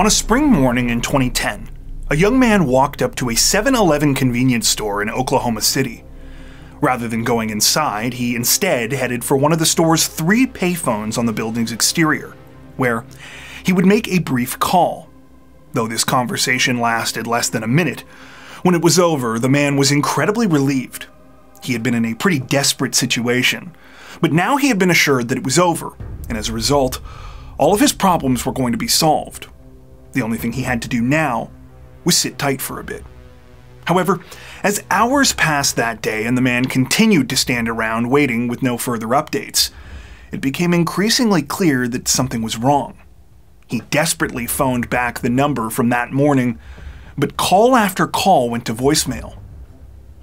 On a spring morning in 2010, a young man walked up to a 7 Eleven convenience store in Oklahoma City. Rather than going inside, he instead headed for one of the store's three payphones on the building's exterior, where he would make a brief call. Though this conversation lasted less than a minute, when it was over, the man was incredibly relieved. He had been in a pretty desperate situation, but now he had been assured that it was over, and as a result, all of his problems were going to be solved. The only thing he had to do now was sit tight for a bit. However, as hours passed that day and the man continued to stand around waiting with no further updates, it became increasingly clear that something was wrong. He desperately phoned back the number from that morning, but call after call went to voicemail.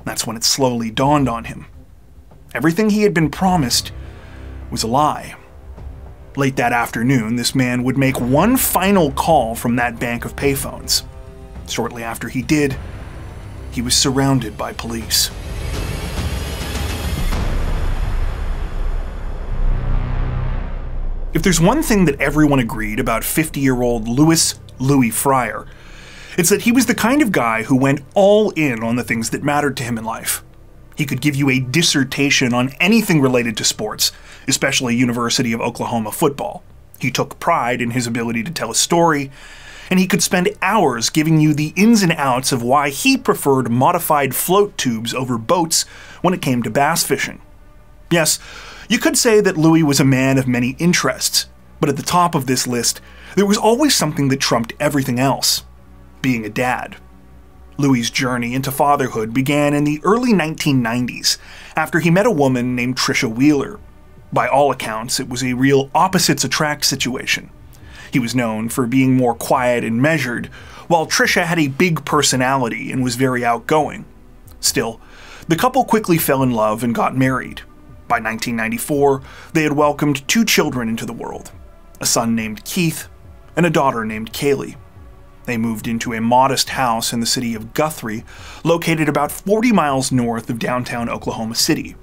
That's when it slowly dawned on him. Everything he had been promised was a lie. Late that afternoon, this man would make one final call from that bank of payphones. Shortly after he did, he was surrounded by police. If there's one thing that everyone agreed about 50 year old Lewis Lewy Fryer, it's that he was the kind of guy who went all in on the things that mattered to him in life. He could give you a dissertation on anything related to sports, especially University of Oklahoma football. He took pride in his ability to tell a story, and he could spend hours giving you the ins and outs of why he preferred modified float tubes over boats when it came to bass fishing. Yes, you could say that Lewis was a man of many interests, but at the top of this list, there was always something that trumped everything else being a dad. Lewis's journey into fatherhood began in the early 1990s after he met a woman named Trisha Wheeler. By all accounts, it was a real opposites attract situation. He was known for being more quiet and measured, while Trisha had a big personality and was very outgoing. Still, the couple quickly fell in love and got married. By 1994, they had welcomed two children into the world a son named Keith and a daughter named Kaylee. They moved into a modest house in the city of Guthrie, located about 40 miles north of downtown Oklahoma City.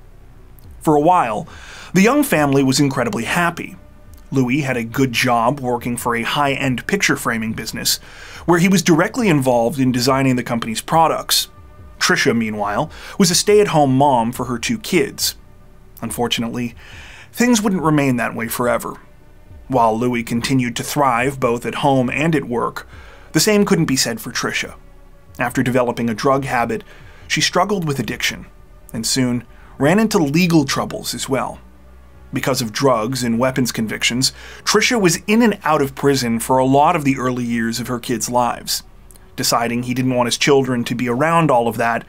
For a while, the young family was incredibly happy. Lewis had a good job working for a high end picture framing business, where he was directly involved in designing the company's products. Trisha, meanwhile, was a stay at home mom for her two kids. Unfortunately, things wouldn't remain that way forever. While Lewis continued to thrive both at home and at work, the same couldn't be said for Trisha. After developing a drug habit, she struggled with addiction, and soon ran into legal troubles as well. Because of drugs and weapons convictions, Trisha was in and out of prison for a lot of the early years of her kids' lives. Deciding he didn't want his children to be around all of that,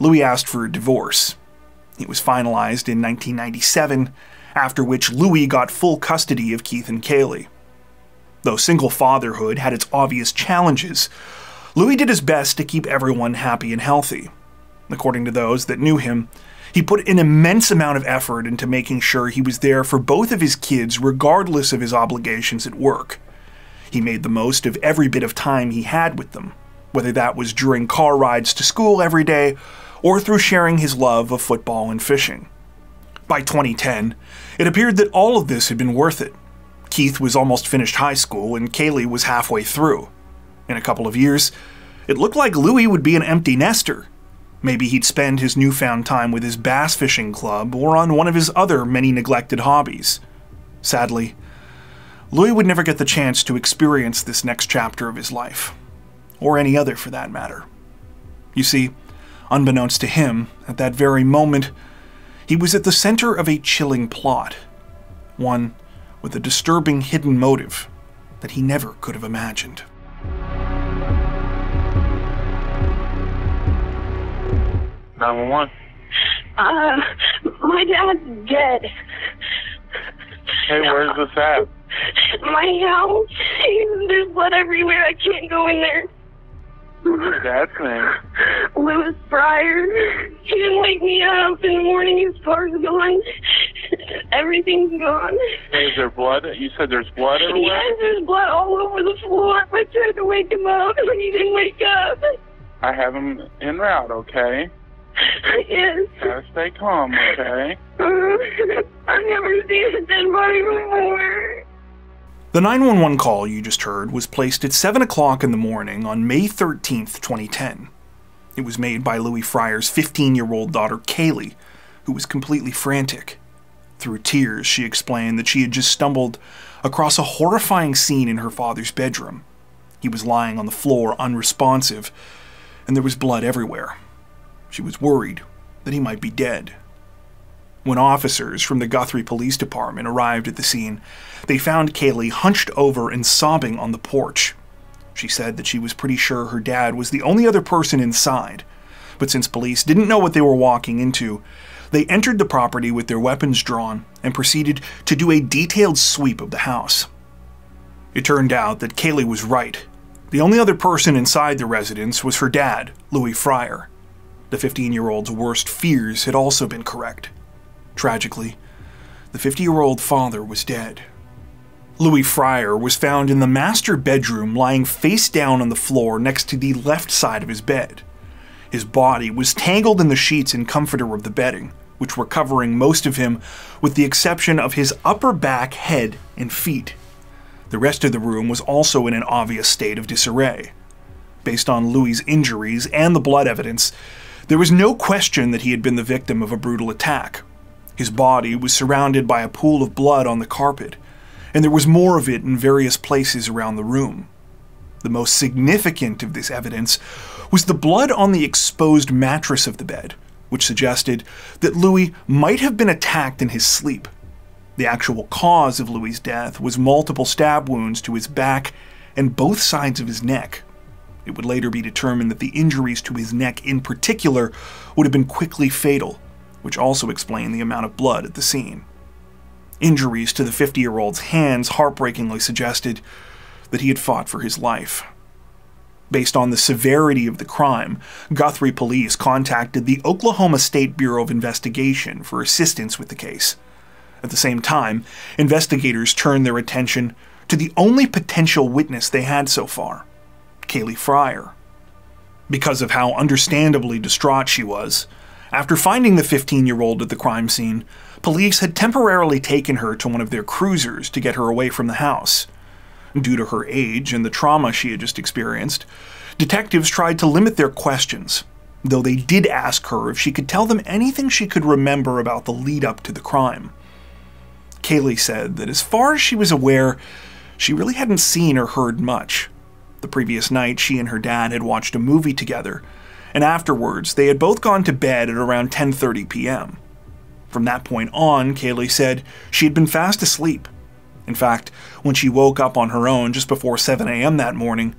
Lewis asked for a divorce. It was finalized in 1997, after which Lewis got full custody of Keith and Kaylee. Though single fatherhood had its obvious challenges, Lewis did his best to keep everyone happy and healthy. According to those that knew him, he put an immense amount of effort into making sure he was there for both of his kids regardless of his obligations at work. He made the most of every bit of time he had with them, whether that was during car rides to school every day or through sharing his love of football and fishing. By 2010, it appeared that all of this had been worth it. Keith was almost finished high school, and Kaylee was halfway through. In a couple of years, it looked like Lewis would be an empty nester. Maybe he'd spend his newfound time with his bass fishing club or on one of his other many neglected hobbies. Sadly, Lewis would never get the chance to experience this next chapter of his life, or any other for that matter. You see, unbeknownst to him, at that very moment, he was at the center of a chilling plot. One with a disturbing hidden motive that he never could have imagined. Nine one one. Uh, my dad's dead. Hey, where's this at? My house. There's blood everywhere. I can't go in there. What's your dad's name? Lewis Fryer. He didn't wake me up in the morning. His car's gone. Everything's gone. Is there blood? You said there's blood everywhere? Yes, there's blood all over the floor. I tried to wake him up, and he didn't wake up. I have him en route, okay? Yes. Gotta stay calm, okay? Uh, I've never seen a dead body before. The 911 call you just heard was placed at 7 o'clock in the morning on May 13th, 2010. It was made by Lewis Fryer's 15 year old daughter, Kaylee, who was completely frantic. Through tears, she explained that she had just stumbled across a horrifying scene in her father's bedroom. He was lying on the floor, unresponsive, and there was blood everywhere. She was worried that he might be dead. When officers from the Guthrie Police Department arrived at the scene, they found Kaylee hunched over and sobbing on the porch. She said that she was pretty sure her dad was the only other person inside, but since police didn't know what they were walking into, they entered the property with their weapons drawn and proceeded to do a detailed sweep of the house. It turned out that Kaylee was right. The only other person inside the residence was her dad, Lewis Fryer. The 15 year old's worst fears had also been correct. Tragically, the 50 year old father was dead. Lewis Fryer was found in the master bedroom lying face down on the floor next to the left side of his bed. His body was tangled in the sheets and comforter of the bedding, which were covering most of him with the exception of his upper back, head, and feet. The rest of the room was also in an obvious state of disarray. Based on Lewis's injuries and the blood evidence, there was no question that he had been the victim of a brutal attack. His body was surrounded by a pool of blood on the carpet, and there was more of it in various places around the room. The most significant of this evidence was the blood on the exposed mattress of the bed, which suggested that Lewis might have been attacked in his sleep. The actual cause of Lewis's death was multiple stab wounds to his back and both sides of his neck. It would later be determined that the injuries to his neck in particular would have been quickly fatal, which also explained the amount of blood at the scene. Injuries to the 50 year old's hands heartbreakingly suggested that he had fought for his life. Based on the severity of the crime, Guthrie police contacted the Oklahoma State Bureau of Investigation for assistance with the case. At the same time, investigators turned their attention to the only potential witness they had so far Kaylee Fryer. Because of how understandably distraught she was, after finding the 15 year old at the crime scene, police had temporarily taken her to one of their cruisers to get her away from the house. Due to her age and the trauma she had just experienced, detectives tried to limit their questions, though they did ask her if she could tell them anything she could remember about the lead up to the crime. Kaylee said that as far as she was aware, she really hadn't seen or heard much. The previous night, she and her dad had watched a movie together, and afterwards, they had both gone to bed at around 10:30 p.m. From that point on, Kaylee said she had been fast asleep in fact, when she woke up on her own just before 7 a.m. that morning,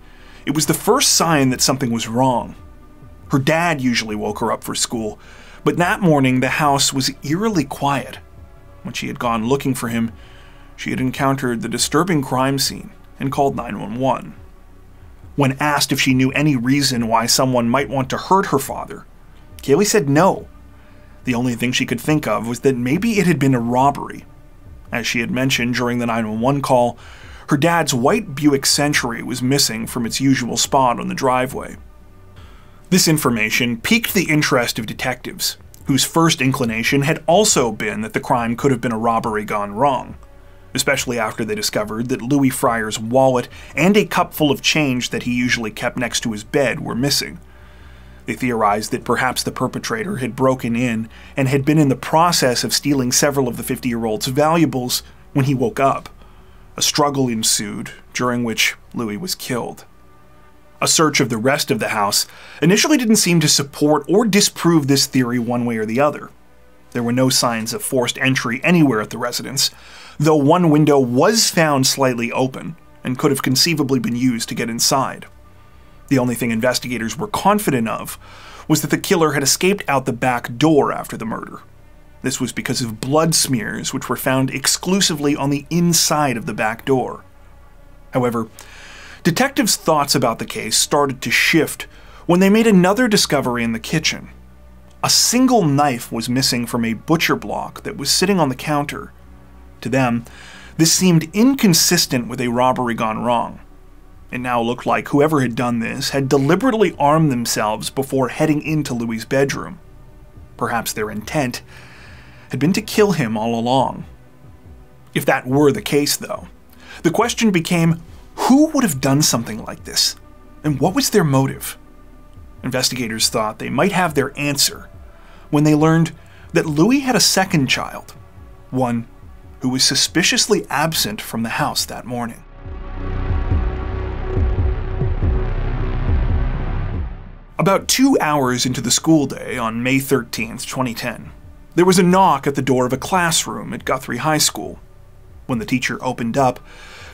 it was the first sign that something was wrong. Her dad usually woke her up for school, but that morning the house was eerily quiet. When she had gone looking for him, she had encountered the disturbing crime scene and called 911. When asked if she knew any reason why someone might want to hurt her father, Kaylee said no. The only thing she could think of was that maybe it had been a robbery as she had mentioned during the 911 call, her dad's white Buick Century was missing from its usual spot on the driveway. This information piqued the interest of detectives, whose first inclination had also been that the crime could have been a robbery gone wrong, especially after they discovered that Lewis Fryer's wallet and a cup full of change that he usually kept next to his bed were missing. They theorized that perhaps the perpetrator had broken in and had been in the process of stealing several of the 50 year old's valuables when he woke up. A struggle ensued, during which Lewis was killed. A search of the rest of the house initially didn't seem to support or disprove this theory one way or the other. There were no signs of forced entry anywhere at the residence, though one window was found slightly open and could have conceivably been used to get inside. The only thing investigators were confident of was that the killer had escaped out the back door after the murder. This was because of blood smears which were found exclusively on the inside of the back door. However, detectives' thoughts about the case started to shift when they made another discovery in the kitchen. A single knife was missing from a butcher block that was sitting on the counter. To them, this seemed inconsistent with a robbery gone wrong. It now looked like whoever had done this had deliberately armed themselves before heading into Lewis's bedroom. Perhaps their intent had been to kill him all along. If that were the case, though, the question became who would have done something like this? And what was their motive? Investigators thought they might have their answer when they learned that Lewis had a second child, one who was suspiciously absent from the house that morning. About two hours into the school day on May 13, 2010, there was a knock at the door of a classroom at Guthrie High School. When the teacher opened up,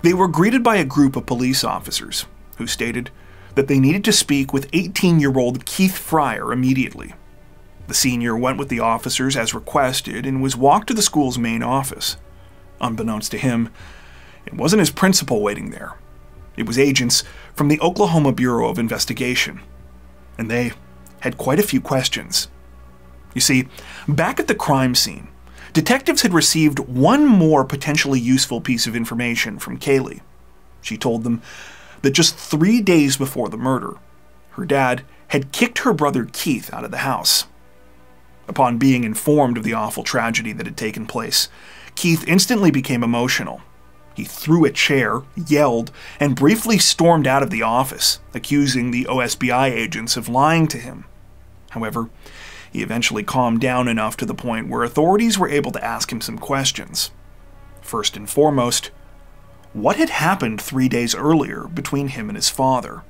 they were greeted by a group of police officers who stated that they needed to speak with 18 year old Keith Fryer immediately. The senior went with the officers as requested and was walked to the school's main office. Unbeknownst to him, it wasn't his principal waiting there. It was agents from the Oklahoma Bureau of Investigation and they had quite a few questions. You see, back at the crime scene, detectives had received one more potentially useful piece of information from Kaylee. She told them that just three days before the murder, her dad had kicked her brother Keith out of the house. Upon being informed of the awful tragedy that had taken place, Keith instantly became emotional he threw a chair, yelled, and briefly stormed out of the office, accusing the OSBI agents of lying to him. However, he eventually calmed down enough to the point where authorities were able to ask him some questions. First and foremost, what had happened three days earlier between him and his father?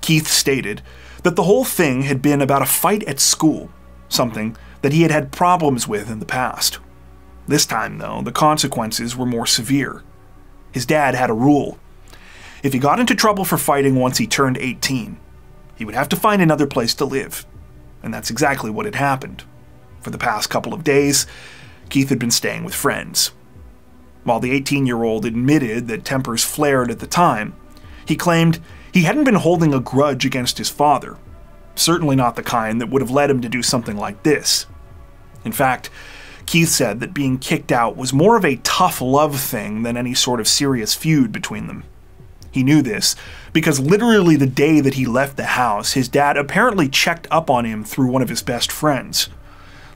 Keith stated that the whole thing had been about a fight at school, something that he had had problems with in the past. This time, though, the consequences were more severe. His dad had a rule. If he got into trouble for fighting once he turned 18, he would have to find another place to live. And that's exactly what had happened. For the past couple of days, Keith had been staying with friends. While the 18 year old admitted that tempers flared at the time, he claimed he hadn't been holding a grudge against his father, certainly not the kind that would have led him to do something like this. In fact, Keith said that being kicked out was more of a tough love thing than any sort of serious feud between them. He knew this because literally the day that he left the house, his dad apparently checked up on him through one of his best friends.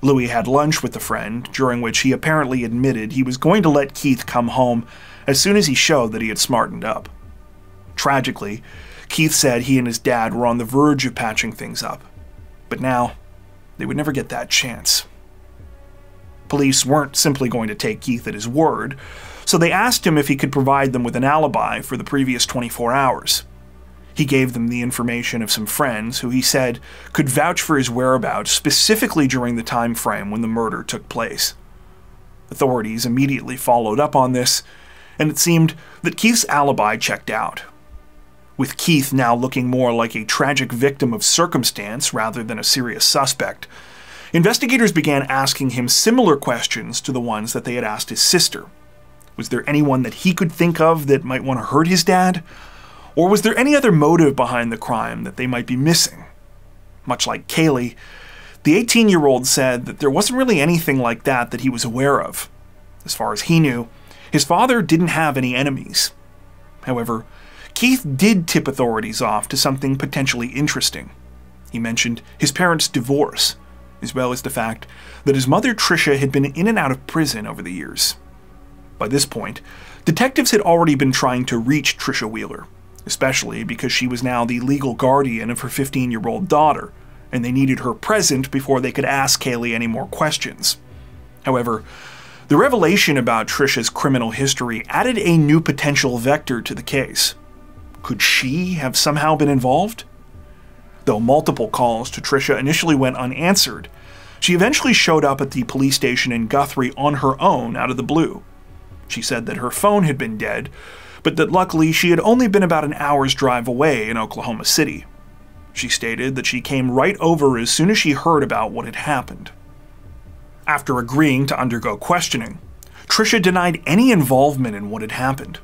Lewis had lunch with the friend, during which he apparently admitted he was going to let Keith come home as soon as he showed that he had smartened up. Tragically, Keith said he and his dad were on the verge of patching things up. But now, they would never get that chance. Police weren't simply going to take Keith at his word, so they asked him if he could provide them with an alibi for the previous 24 hours. He gave them the information of some friends who he said could vouch for his whereabouts specifically during the time frame when the murder took place. Authorities immediately followed up on this, and it seemed that Keith's alibi checked out. With Keith now looking more like a tragic victim of circumstance rather than a serious suspect, Investigators began asking him similar questions to the ones that they had asked his sister. Was there anyone that he could think of that might want to hurt his dad? Or was there any other motive behind the crime that they might be missing? Much like Kaylee, the 18 year old said that there wasn't really anything like that that he was aware of. As far as he knew, his father didn't have any enemies. However, Keith did tip authorities off to something potentially interesting. He mentioned his parents' divorce as well as the fact that his mother Tricia had been in and out of prison over the years. By this point, detectives had already been trying to reach Tricia Wheeler, especially because she was now the legal guardian of her 15 year old daughter, and they needed her present before they could ask Kaylee any more questions. However, the revelation about Tricia's criminal history added a new potential vector to the case. Could she have somehow been involved? Though multiple calls to Tricia initially went unanswered, she eventually showed up at the police station in Guthrie on her own out of the blue. She said that her phone had been dead, but that luckily she had only been about an hour's drive away in Oklahoma City. She stated that she came right over as soon as she heard about what had happened. After agreeing to undergo questioning, Tricia denied any involvement in what had happened.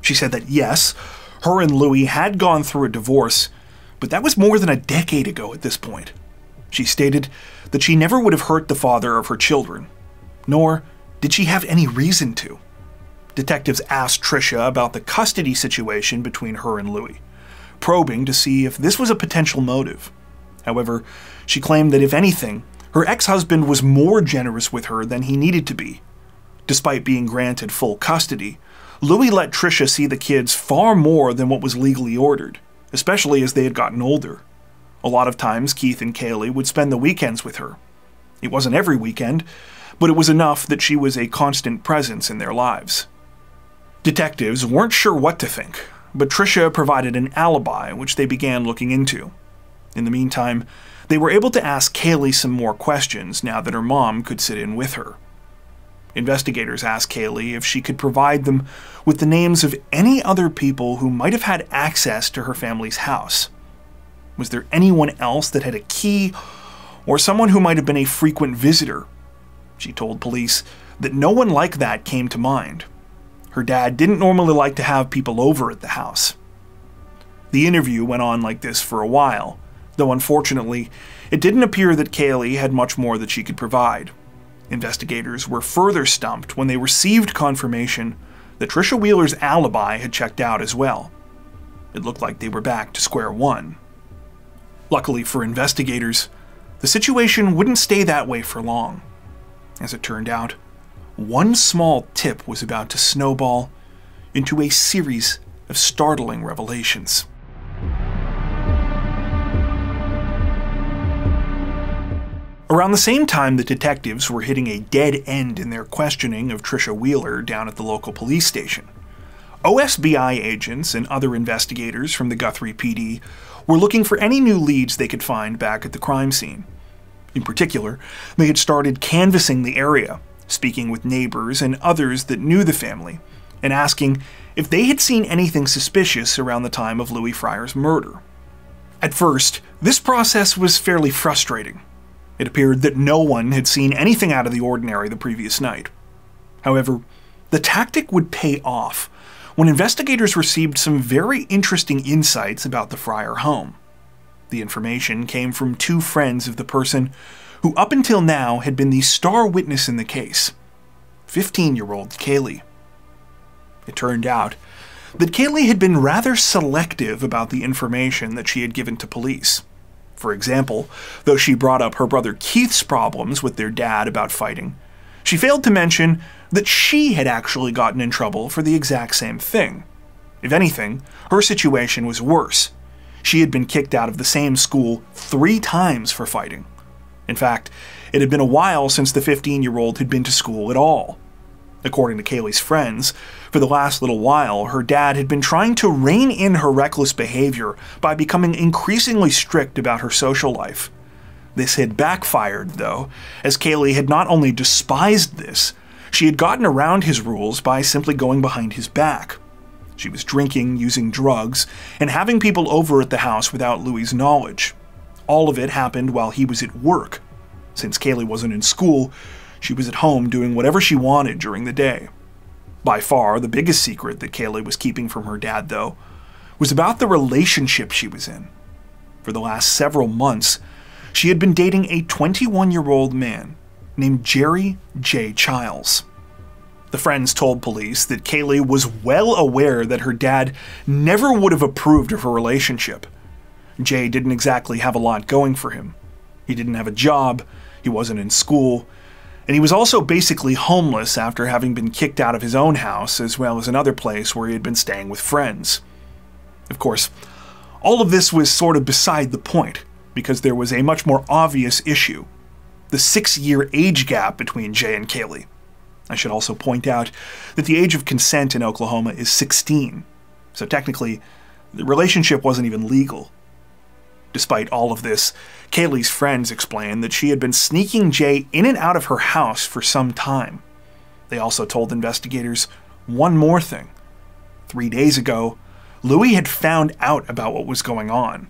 She said that yes, her and Lewis had gone through a divorce, but that was more than a decade ago at this point. She stated that she never would have hurt the father of her children, nor did she have any reason to. Detectives asked Tricia about the custody situation between her and Lewis, probing to see if this was a potential motive. However, she claimed that if anything, her ex husband was more generous with her than he needed to be. Despite being granted full custody, Lewis let Tricia see the kids far more than what was legally ordered, especially as they had gotten older. A lot of times, Keith and Kaylee would spend the weekends with her. It wasn't every weekend, but it was enough that she was a constant presence in their lives. Detectives weren't sure what to think, but Tricia provided an alibi, which they began looking into. In the meantime, they were able to ask Kaylee some more questions now that her mom could sit in with her. Investigators asked Kaylee if she could provide them with the names of any other people who might have had access to her family's house. Was there anyone else that had a key, or someone who might have been a frequent visitor? She told police that no one like that came to mind. Her dad didn't normally like to have people over at the house. The interview went on like this for a while, though unfortunately, it didn't appear that Kaylee had much more that she could provide. Investigators were further stumped when they received confirmation that Tricia Wheeler's alibi had checked out as well. It looked like they were back to square one. Luckily for investigators, the situation wouldn't stay that way for long. As it turned out, one small tip was about to snowball into a series of startling revelations. Around the same time the detectives were hitting a dead end in their questioning of Tricia Wheeler down at the local police station, OSBI agents and other investigators from the Guthrie PD were looking for any new leads they could find back at the crime scene. In particular, they had started canvassing the area, speaking with neighbors and others that knew the family, and asking if they had seen anything suspicious around the time of Lewis Fryer's murder. At first, this process was fairly frustrating. It appeared that no one had seen anything out of the ordinary the previous night. However, the tactic would pay off when investigators received some very interesting insights about the Fryer home. The information came from two friends of the person who, up until now, had been the star witness in the case 15 year old Kaylee. It turned out that Kaylee had been rather selective about the information that she had given to police. For example, though she brought up her brother Keith's problems with their dad about fighting, she failed to mention that she had actually gotten in trouble for the exact same thing. If anything, her situation was worse. She had been kicked out of the same school three times for fighting. In fact, it had been a while since the 15 year old had been to school at all. According to Kaylee's friends, for the last little while, her dad had been trying to rein in her reckless behavior by becoming increasingly strict about her social life. This had backfired, though, as Kaylee had not only despised this, she had gotten around his rules by simply going behind his back. She was drinking, using drugs, and having people over at the house without Lewis's knowledge. All of it happened while he was at work. Since Kaylee wasn't in school, she was at home doing whatever she wanted during the day. By far, the biggest secret that Kaylee was keeping from her dad, though, was about the relationship she was in. For the last several months, she had been dating a 21 year old man named Jerry J. Childs. The friends told police that Kaylee was well aware that her dad never would have approved of her relationship. Jay didn't exactly have a lot going for him. He didn't have a job, he wasn't in school, and he was also basically homeless after having been kicked out of his own house as well as another place where he had been staying with friends. Of course, all of this was sort of beside the point, because there was a much more obvious issue the six year age gap between Jay and Kaylee. I should also point out that the age of consent in Oklahoma is 16, so technically, the relationship wasn't even legal. Despite all of this, Kaylee's friends explained that she had been sneaking Jay in and out of her house for some time. They also told investigators one more thing. Three days ago, Lewis had found out about what was going on.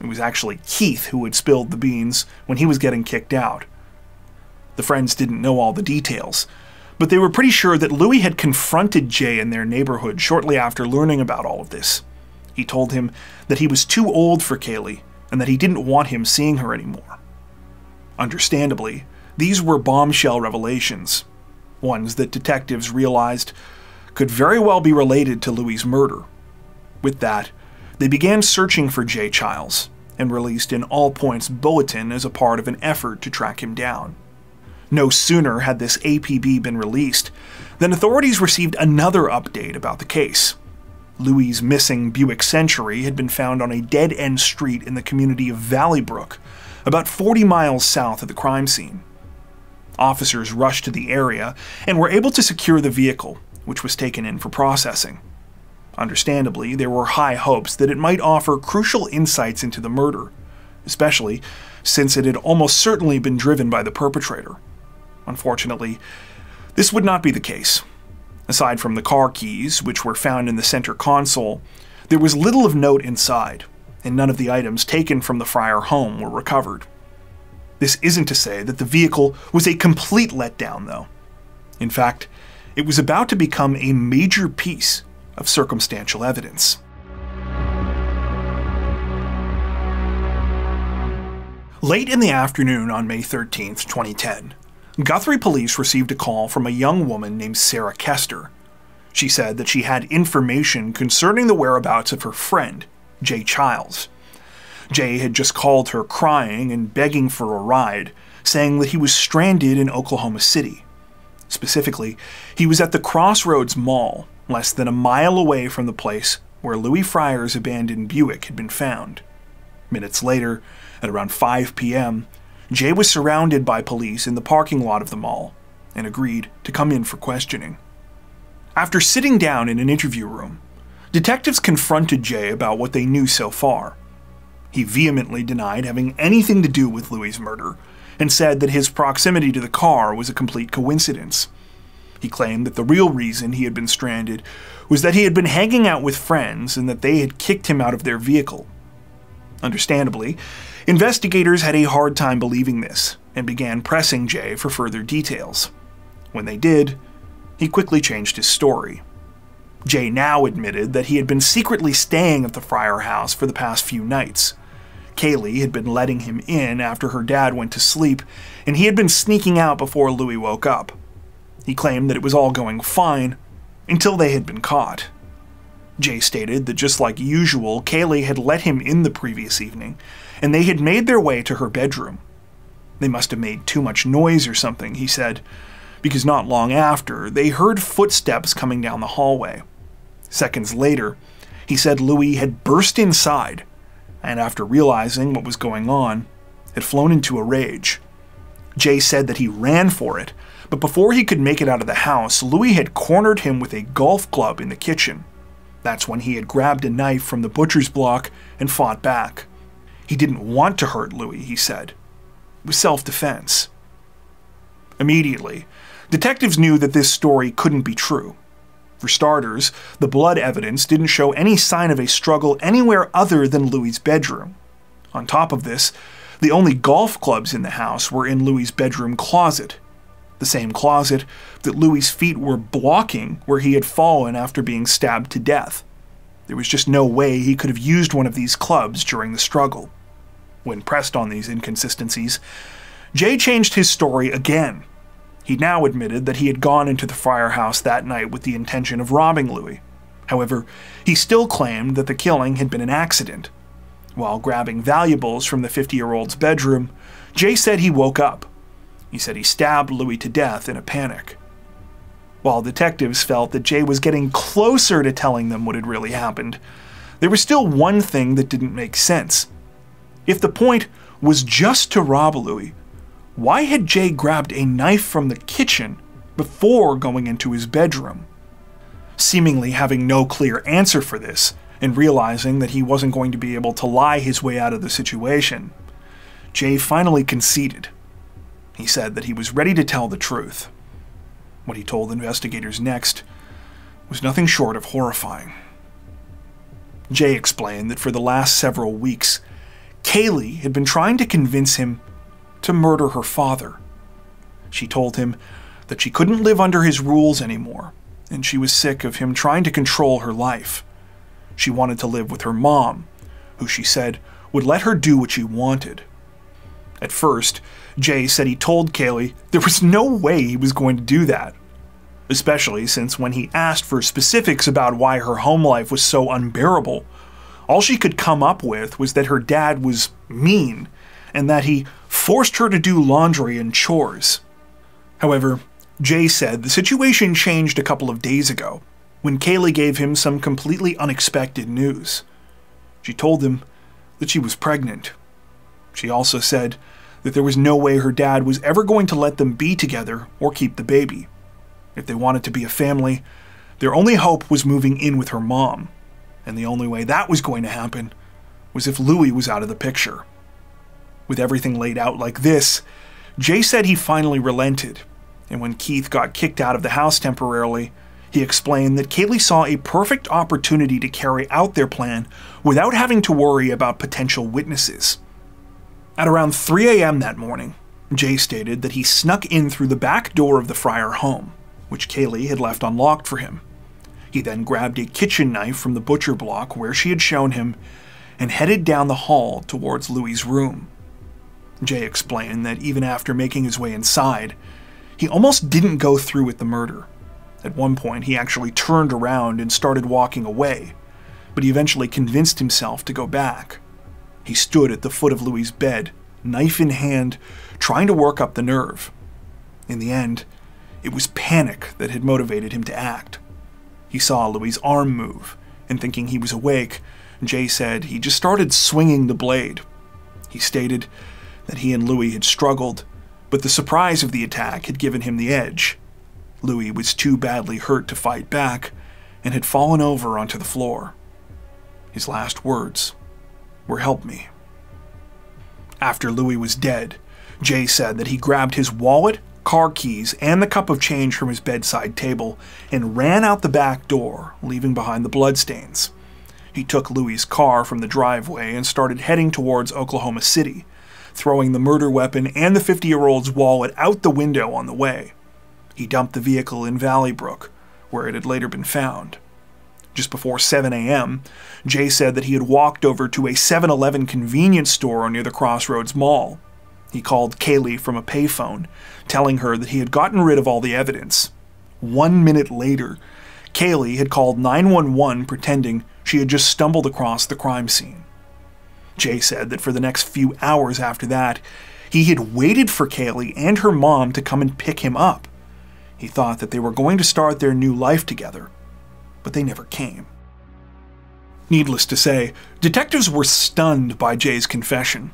It was actually Keith who had spilled the beans when he was getting kicked out. The friends didn't know all the details, but they were pretty sure that Lewis had confronted Jay in their neighborhood shortly after learning about all of this. He told him that he was too old for Kaylee and that he didn't want him seeing her anymore. Understandably, these were bombshell revelations, ones that detectives realized could very well be related to Lewis's murder. With that, they began searching for Jay Childs and released an All Points bulletin as a part of an effort to track him down. No sooner had this APB been released than authorities received another update about the case. Lewis's missing Buick Century had been found on a dead end street in the community of Valleybrook, about 40 miles south of the crime scene. Officers rushed to the area and were able to secure the vehicle, which was taken in for processing. Understandably, there were high hopes that it might offer crucial insights into the murder, especially since it had almost certainly been driven by the perpetrator. Unfortunately, this would not be the case. Aside from the car keys, which were found in the center console, there was little of note inside, and none of the items taken from the Fryer home were recovered. This isn't to say that the vehicle was a complete letdown, though. In fact, it was about to become a major piece of circumstantial evidence. Late in the afternoon on May 13, 2010, Guthrie police received a call from a young woman named Sarah Kester. She said that she had information concerning the whereabouts of her friend, Jay Childs. Jay had just called her crying and begging for a ride, saying that he was stranded in Oklahoma City. Specifically, he was at the Crossroads Mall, less than a mile away from the place where Lewis Fryer's abandoned Buick had been found. Minutes later, at around 5 p.m., Jay was surrounded by police in the parking lot of the mall and agreed to come in for questioning. After sitting down in an interview room, detectives confronted Jay about what they knew so far. He vehemently denied having anything to do with Lewis's murder and said that his proximity to the car was a complete coincidence. He claimed that the real reason he had been stranded was that he had been hanging out with friends and that they had kicked him out of their vehicle. Understandably, investigators had a hard time believing this and began pressing Jay for further details. When they did, he quickly changed his story. Jay now admitted that he had been secretly staying at the Fryer house for the past few nights. Kaylee had been letting him in after her dad went to sleep, and he had been sneaking out before Lewis woke up. He claimed that it was all going fine until they had been caught. Jay stated that just like usual, Kaylee had let him in the previous evening, and they had made their way to her bedroom. They must have made too much noise or something, he said, because not long after, they heard footsteps coming down the hallway. Seconds later, he said Lewis had burst inside, and after realizing what was going on, had flown into a rage. Jay said that he ran for it, but before he could make it out of the house, Lewis had cornered him with a golf club in the kitchen. That's when he had grabbed a knife from the butcher's block and fought back. He didn't want to hurt Lewis, he said. It was self defense. Immediately, detectives knew that this story couldn't be true. For starters, the blood evidence didn't show any sign of a struggle anywhere other than Lewis's bedroom. On top of this, the only golf clubs in the house were in Lewis's bedroom closet, the same closet that Lewis's feet were blocking where he had fallen after being stabbed to death. There was just no way he could have used one of these clubs during the struggle. When pressed on these inconsistencies, Jay changed his story again. He now admitted that he had gone into the Fryer house that night with the intention of robbing Lewis. However, he still claimed that the killing had been an accident. While grabbing valuables from the 50 year old's bedroom, Jay said he woke up he said he stabbed Lewis to death in a panic. While detectives felt that Jay was getting closer to telling them what had really happened, there was still one thing that didn't make sense. If the point was just to rob Lewis, why had Jay grabbed a knife from the kitchen before going into his bedroom? Seemingly having no clear answer for this, and realizing that he wasn't going to be able to lie his way out of the situation, Jay finally conceded. He said that he was ready to tell the truth. What he told investigators next was nothing short of horrifying. Jay explained that for the last several weeks, Kaylee had been trying to convince him to murder her father. She told him that she couldn't live under his rules anymore, and she was sick of him trying to control her life. She wanted to live with her mom, who she said would let her do what she wanted. At first, Jay said he told Kaylee there was no way he was going to do that. Especially since when he asked for specifics about why her home life was so unbearable, all she could come up with was that her dad was mean and that he forced her to do laundry and chores. However, Jay said the situation changed a couple of days ago when Kaylee gave him some completely unexpected news. She told him that she was pregnant. She also said that there was no way her dad was ever going to let them be together or keep the baby. If they wanted to be a family, their only hope was moving in with her mom, and the only way that was going to happen was if Lewis was out of the picture. With everything laid out like this, Jay said he finally relented, and when Keith got kicked out of the house temporarily, he explained that Kaylee saw a perfect opportunity to carry out their plan without having to worry about potential witnesses. At around 3 a.m. that morning, Jay stated that he snuck in through the back door of the Fryer home, which Kaylee had left unlocked for him. He then grabbed a kitchen knife from the butcher block where she had shown him and headed down the hall towards Lewis's room. Jay explained that even after making his way inside, he almost didn't go through with the murder. At one point, he actually turned around and started walking away, but he eventually convinced himself to go back. He stood at the foot of Lewis's bed, knife in hand, trying to work up the nerve. In the end, it was panic that had motivated him to act. He saw Lewis's arm move, and thinking he was awake, Jay said he just started swinging the blade. He stated that he and Lewis had struggled, but the surprise of the attack had given him the edge. Lewis was too badly hurt to fight back and had fallen over onto the floor. His last words were help me. After Lewis was dead, Jay said that he grabbed his wallet, car keys, and the cup of change from his bedside table and ran out the back door, leaving behind the bloodstains. He took Lewis's car from the driveway and started heading towards Oklahoma City, throwing the murder weapon and the 50 year old's wallet out the window on the way. He dumped the vehicle in Valley Brook, where it had later been found. Just before 7 a.m., Jay said that he had walked over to a 7 Eleven convenience store near the Crossroads Mall. He called Kaylee from a payphone, telling her that he had gotten rid of all the evidence. One minute later, Kaylee had called 911 pretending she had just stumbled across the crime scene. Jay said that for the next few hours after that, he had waited for Kaylee and her mom to come and pick him up. He thought that they were going to start their new life together, but they never came. Needless to say, detectives were stunned by Jay's confession.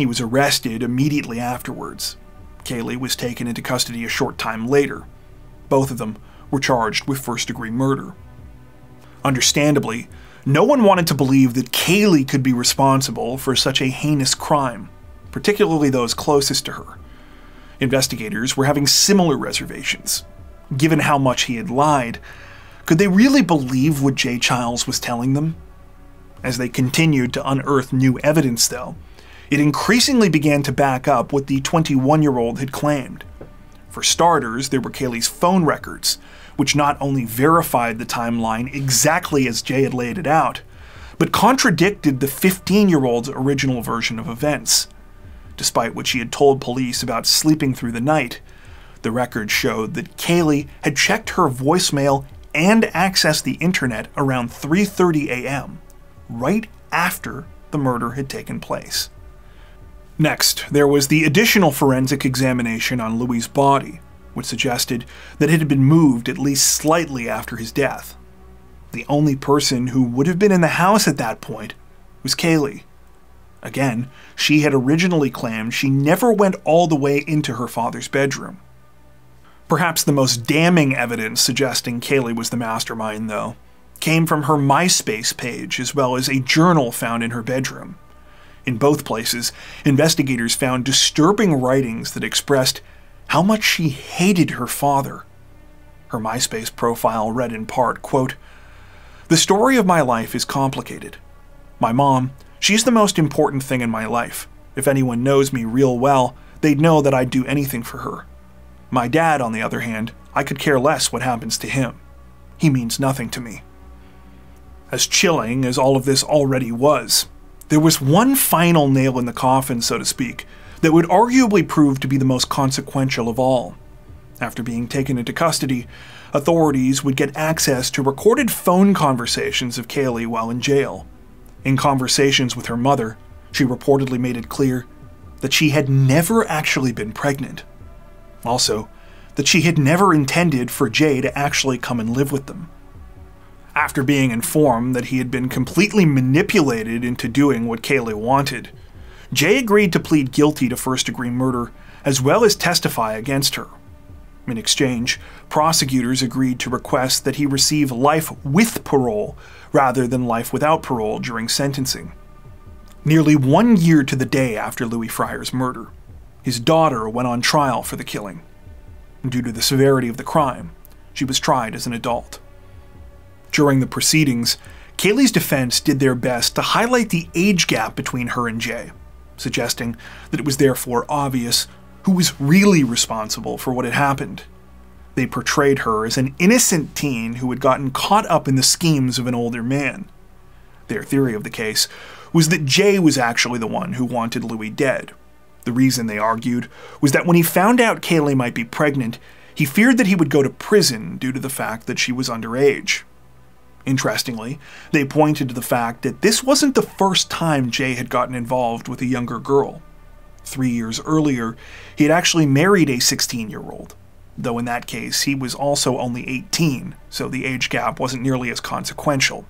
He was arrested immediately afterwards. Kaylee was taken into custody a short time later. Both of them were charged with first degree murder. Understandably, no one wanted to believe that Kaylee could be responsible for such a heinous crime, particularly those closest to her. Investigators were having similar reservations. Given how much he had lied, could they really believe what Jay Childs was telling them? As they continued to unearth new evidence, though, it increasingly began to back up what the 21 year old had claimed. For starters, there were Kaylee's phone records, which not only verified the timeline exactly as Jay had laid it out, but contradicted the 15 year old's original version of events. Despite what she had told police about sleeping through the night, the records showed that Kaylee had checked her voicemail and accessed the internet around 3:30 a.m., right after the murder had taken place. Next, there was the additional forensic examination on Lewis's body, which suggested that it had been moved at least slightly after his death. The only person who would have been in the house at that point was Kaylee. Again, she had originally claimed she never went all the way into her father's bedroom. Perhaps the most damning evidence suggesting Kaylee was the mastermind, though, came from her MySpace page as well as a journal found in her bedroom. In both places, investigators found disturbing writings that expressed how much she hated her father. Her MySpace profile read in part, quote, The story of my life is complicated. My mom, she's the most important thing in my life. If anyone knows me real well, they'd know that I'd do anything for her. My dad, on the other hand, I could care less what happens to him. He means nothing to me. As chilling as all of this already was, there was one final nail in the coffin, so to speak, that would arguably prove to be the most consequential of all. After being taken into custody, authorities would get access to recorded phone conversations of Kaylee while in jail. In conversations with her mother, she reportedly made it clear that she had never actually been pregnant. Also, that she had never intended for Jay to actually come and live with them. After being informed that he had been completely manipulated into doing what Kaylee wanted, Jay agreed to plead guilty to first degree murder as well as testify against her. In exchange, prosecutors agreed to request that he receive life with parole rather than life without parole during sentencing. Nearly one year to the day after Lewis Fryer's murder, his daughter went on trial for the killing. Due to the severity of the crime, she was tried as an adult. During the proceedings, Kaylee's defense did their best to highlight the age gap between her and Jay, suggesting that it was therefore obvious who was really responsible for what had happened. They portrayed her as an innocent teen who had gotten caught up in the schemes of an older man. Their theory of the case was that Jay was actually the one who wanted Lewis dead. The reason, they argued, was that when he found out Kaylee might be pregnant, he feared that he would go to prison due to the fact that she was underage. Interestingly, they pointed to the fact that this wasn't the first time Jay had gotten involved with a younger girl. Three years earlier, he had actually married a 16 year old, though in that case he was also only 18, so the age gap wasn't nearly as consequential.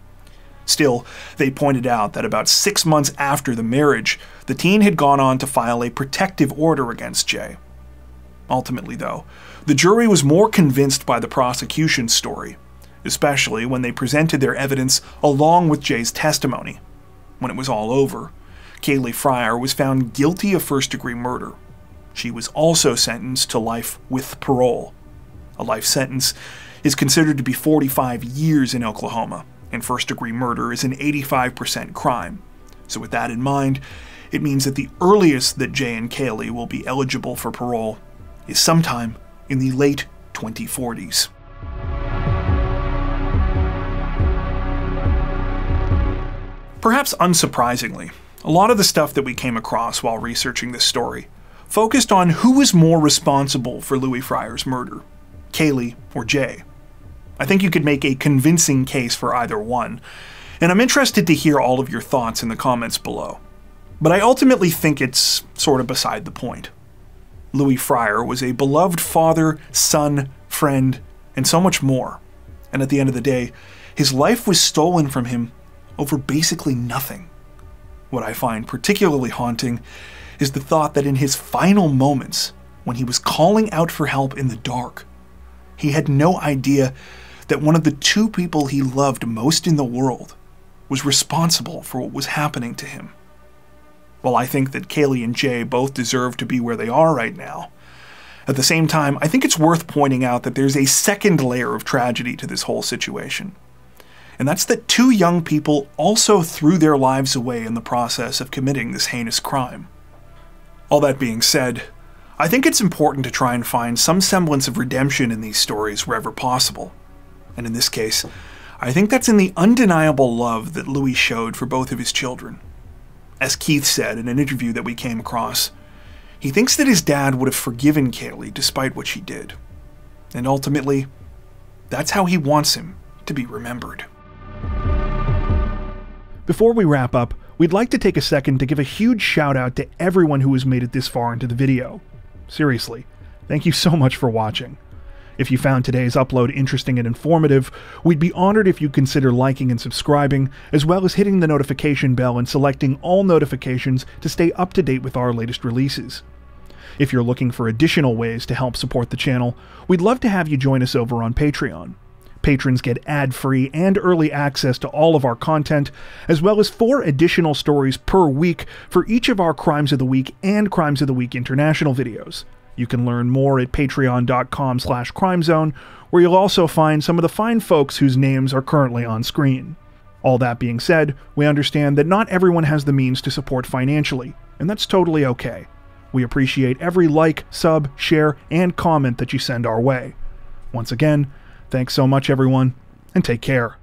Still, they pointed out that about six months after the marriage, the teen had gone on to file a protective order against Jay. Ultimately, though, the jury was more convinced by the prosecution's story, especially when they presented their evidence along with Jay's testimony. When it was all over, Kaylee Fryer was found guilty of first degree murder. She was also sentenced to life with parole. A life sentence is considered to be 45 years in Oklahoma, and first degree murder is an 85% crime. So, with that in mind, it means that the earliest that Jay and Kaylee will be eligible for parole is sometime in the late 2040s. Perhaps unsurprisingly, a lot of the stuff that we came across while researching this story focused on who was more responsible for Lewis Fryer's murder, Kaylee or Jay. I think you could make a convincing case for either one, and I'm interested to hear all of your thoughts in the comments below. But I ultimately think it's sort of beside the point. Lewis Fryer was a beloved father, son, friend, and so much more. And at the end of the day, his life was stolen from him over basically nothing. What I find particularly haunting is the thought that in his final moments, when he was calling out for help in the dark, he had no idea that one of the two people he loved most in the world was responsible for what was happening to him. While I think that Kaylee and Jay both deserve to be where they are right now, at the same time, I think it's worth pointing out that there's a second layer of tragedy to this whole situation and that's that two young people also threw their lives away in the process of committing this heinous crime. All that being said, I think it's important to try and find some semblance of redemption in these stories wherever possible. And in this case, I think that's in the undeniable love that Lewis showed for both of his children. As Keith said in an interview that we came across, he thinks that his dad would have forgiven Kaylee despite what she did. And ultimately, that's how he wants him to be remembered. Before we wrap up, we'd like to take a second to give a huge shout out to everyone who has made it this far into the video. Seriously, thank you so much for watching. If you found today's upload interesting and informative, we'd be honored if you'd consider liking and subscribing, as well as hitting the notification bell and selecting all notifications to stay up to date with our latest releases. If you're looking for additional ways to help support the channel, we'd love to have you join us over on Patreon. Patrons get ad free and early access to all of our content, as well as four additional stories per week for each of our Crimes of the Week and Crimes of the Week International videos. You can learn more at patreon.com slash crimezone, where you'll also find some of the fine folks whose names are currently on screen. All that being said, we understand that not everyone has the means to support financially, and that's totally okay. We appreciate every like, sub, share, and comment that you send our way. Once again, Thanks so much, everyone, and take care.